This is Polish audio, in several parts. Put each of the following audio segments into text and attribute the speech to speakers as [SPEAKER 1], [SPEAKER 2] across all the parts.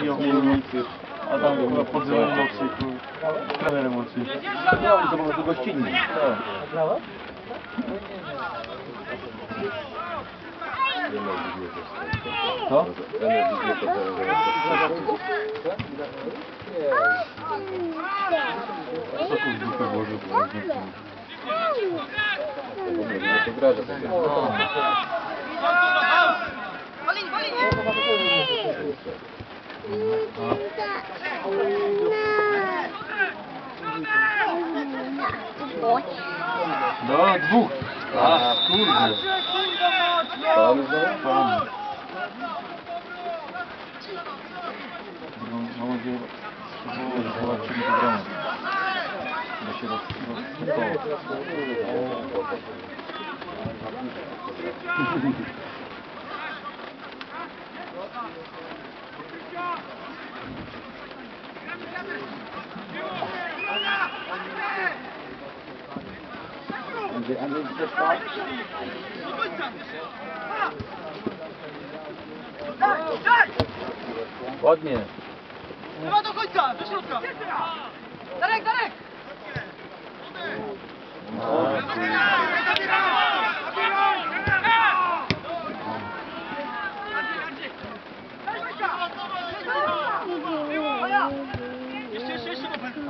[SPEAKER 1] Piją rolnicy, a tam chyba podzielonym okrzyku, trenerem okrzyku.
[SPEAKER 2] No, to po prostu gościnni.
[SPEAKER 1] Tak.
[SPEAKER 2] Co?
[SPEAKER 1] Co tu w dupę włożył? No, dwóch. A, kurde. Pan. Да, двух. А, курда. Пан, пан. Ну, молодец. Еще раз.
[SPEAKER 2] Andrzej, Andrzej, chcesz spać?
[SPEAKER 1] Ładnie.
[SPEAKER 3] Chyba do końca, do środka!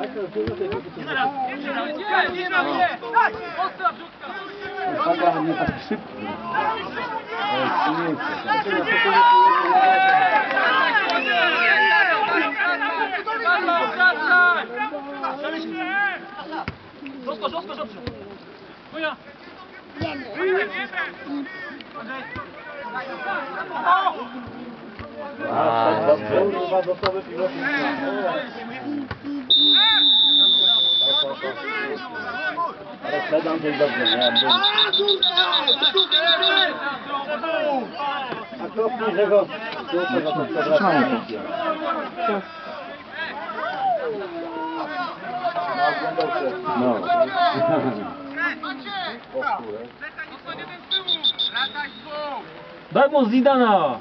[SPEAKER 3] Jeszcze, Nie teraz, nie teraz, nie, nie, nie, nie,
[SPEAKER 2] Ale wtedy Andrzej dobrze, nie? A kropnie, że go... No.
[SPEAKER 1] Daj mu Zidana!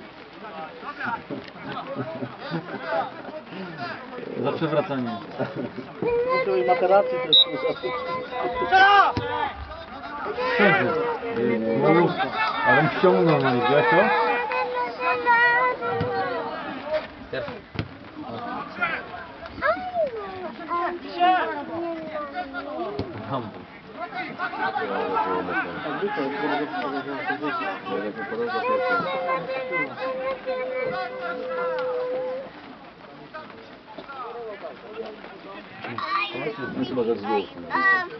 [SPEAKER 1] Za przewracanie.
[SPEAKER 2] Muszę i materacji też
[SPEAKER 1] Wszędzie. Ale on ściągnął na nich, wiesz co? Hamburg.
[SPEAKER 2] Chyba, że z góry.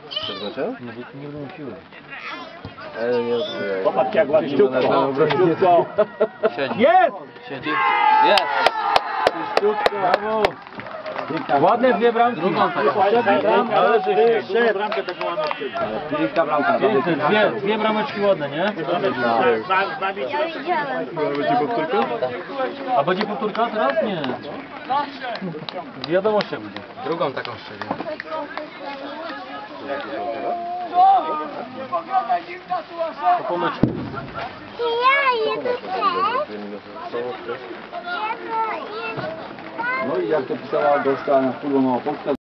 [SPEAKER 2] Przepraszam?
[SPEAKER 1] No bo tu nie będą siły.
[SPEAKER 2] Ale nie Popatrz jak ładnie Czyściutko. Czyściutko.
[SPEAKER 1] Jest!
[SPEAKER 3] Siedzi.
[SPEAKER 1] Brawo! Ładne dwie bramki.
[SPEAKER 2] Drugą taką.
[SPEAKER 1] Ale.
[SPEAKER 2] Jeszcze bramkę taką ładną Piękna bramka.
[SPEAKER 1] Piękne, dwie, dwie brameczki ładne, nie?
[SPEAKER 2] Będzie powtórka?
[SPEAKER 1] A będzie powtórka teraz? Nie. W wiadomościach będzie.
[SPEAKER 3] Drugą taką strzelił.
[SPEAKER 1] To po meczu.
[SPEAKER 2] No i jak to pisała gośka na wpływu Małopolska,